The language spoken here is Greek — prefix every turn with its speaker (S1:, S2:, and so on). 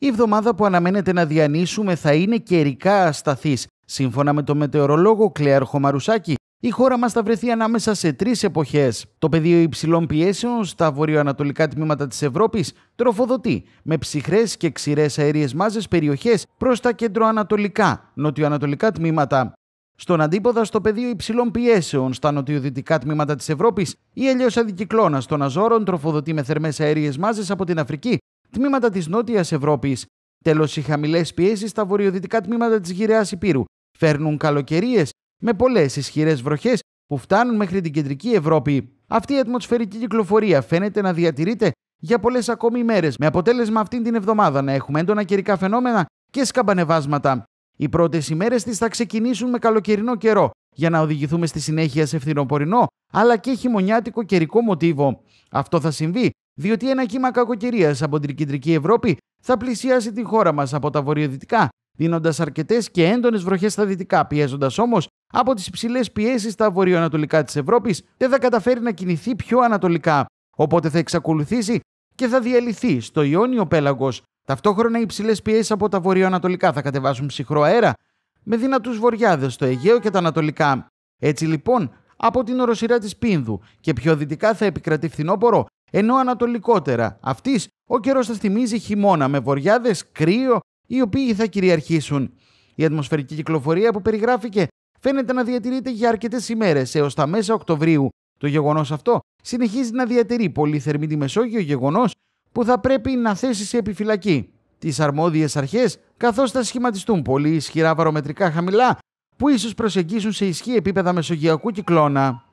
S1: Η εβδομάδα που αναμένεται να διανύσουμε θα είναι καιρικά ασταθής. Σύμφωνα με τον μετεωρολόγο Κλέαρχο Μαρουσάκη, η χώρα μας θα βρεθεί ανάμεσα σε τρεις εποχές. Το πεδίο υψηλών πιέσεων στα βορειοανατολικά τμήματα της Ευρώπης τροφοδοτεί με ψυχρές και ξηρές αέριε μάζες περιοχές προς τα κεντροανατολικά, νοτιοανατολικά τμήματα. Στον αντίποδα, στο πεδίο υψηλών πιέσεων στα νοτιοδυτικά τμήματα της Ευρώπης, η αλλιώ αντικυκλώνας των Αζόρων τροφοδοτεί με θερμές αέριε μάζες από την Αφρική, τμήματα της Νότιας Ευρώπης. Τέλος, οι χαμηλές πιέσεις στα βορειοδυτικά τμήματα της γυραιά Υπήρου φέρνουν καλοκαιρίες με πολλές ισχυρές βροχές που φτάνουν μέχρι την κεντρική Ευρώπη. Αυτή η ατμοσφαιρική κυκλοφορία φαίνεται να διατηρείται για πολλές ακόμη ημέρε, με αποτέλεσμα αυτήν την εβδομάδα να έχουμε έντονα καιρικά φαινόμενα και σκαμπανεβάσματα. Οι πρώτες ημέρες της θα ξεκινήσουν με καλοκαιρινό καιρό, για να οδηγηθούμε στη συνέχεια σε φθινοπορεινό αλλά και χειμωνιάτικο καιρικό μοτίβο. Αυτό θα συμβεί διότι ένα κύμα κακοκαιρίας από την κεντρική Ευρώπη θα πλησιάσει τη χώρα μας από τα βορειοδυτικά, δίνοντας αρκετές και έντονες βροχές στα δυτικά, πιέζοντας όμως από τις υψηλές πιέσεις στα βορειοανατολικά της Ευρώπης, δεν θα καταφέρει να κινηθεί πιο ανατολικά. Οπότε θα εξακολουθήσει και θα διαλυθεί στο Ιόνιο πέλαγος. Ταυτόχρονα οι υψηλές πιέσεις από τα βορειοανατολικά θα κατεβάσουν ψυχρό αέρα με δυνατούς βορειάδε στο Αιγαίο και τα Ανατολικά. Έτσι λοιπόν, από την οροσυρά της Πίνδου και πιο δυτικά θα επικρατεί φθινόπωρο, ενώ ανατολικότερα αυτής ο καιρός θα θυμίζει χειμώνα με βορειάδε, κρύο, οι οποίοι θα κυριαρχήσουν. Η ατμοσφαιρική κυκλοφορία που περιγράφηκε φαίνεται να διατηρείται για αρκετές ημέρες έως τα μέσα Οκτωβρίου. Το γεγονός αυτό συνεχίζει να διατηρεί πολύ θερμή τη Μεσόγειο, γεγονός που θα πρέπει να θέσει σε επιφυλακή τις αρμόδιες αρχές, καθώς θα σχηματιστούν πολύ ισχυρά βαρομετρικά χαμηλά που ίσως προσεγγίσουν σε ισχύ επίπεδα μεσογειακού κυκλώνα.